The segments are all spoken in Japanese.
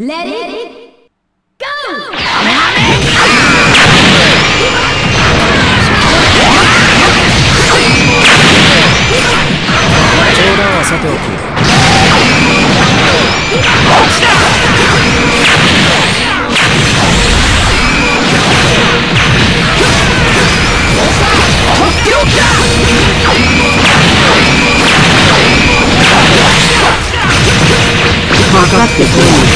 Let it かかっ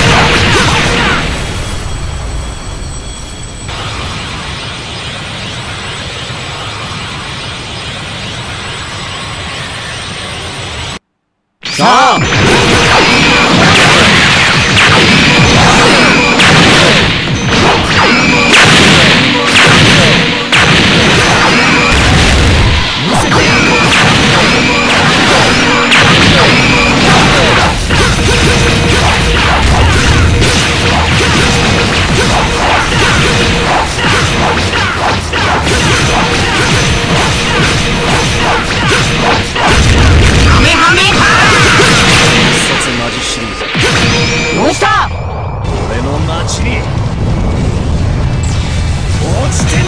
落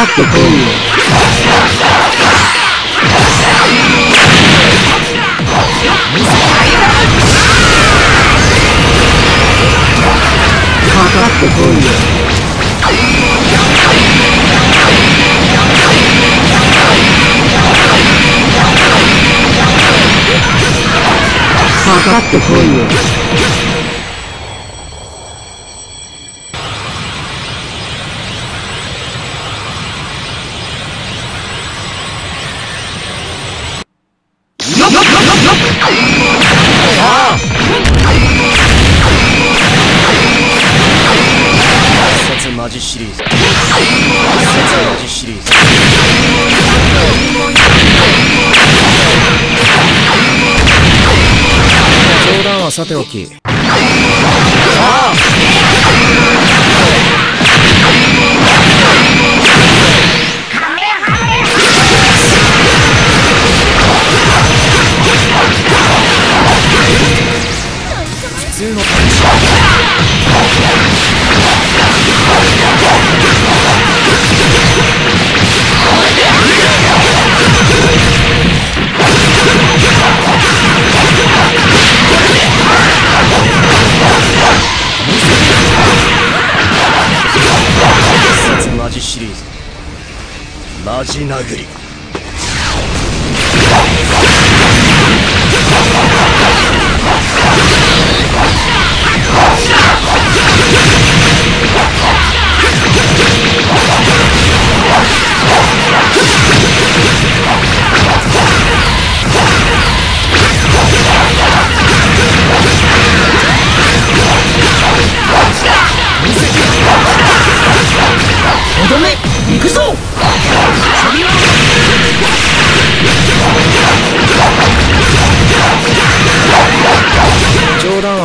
かってこいよかかってこいよかかってこいよ。殺マジシリーズ殺マジシリーズ冗談はさておき。普マジ殴り。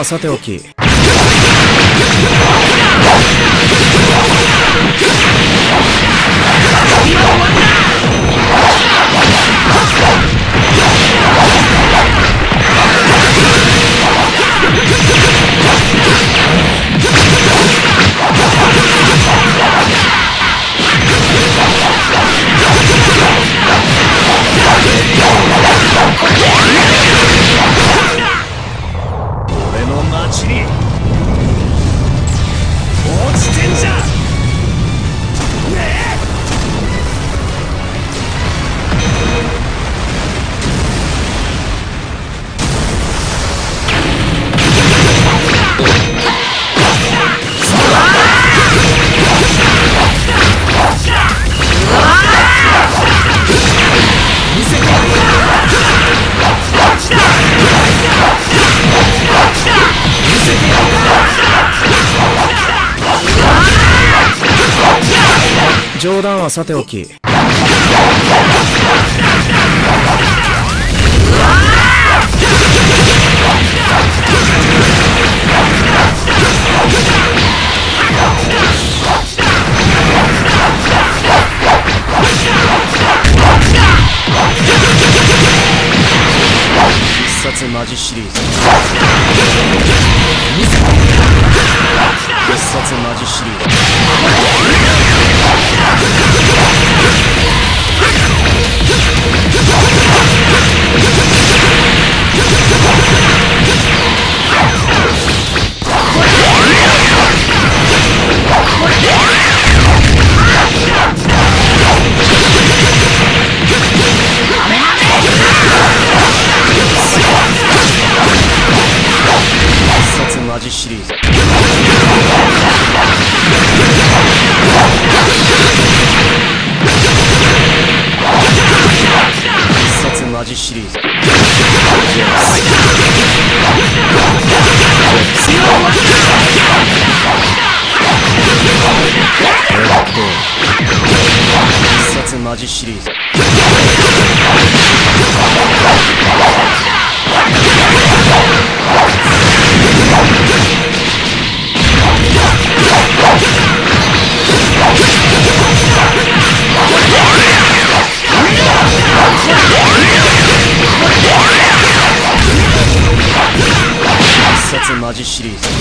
さておき。に。落ちてんじゃねえ冗談はさておき。必殺マジシリーズ。必殺マジシリーズ。シリーズジシリーズ。必殺マジシリーズ。 가지 시리즈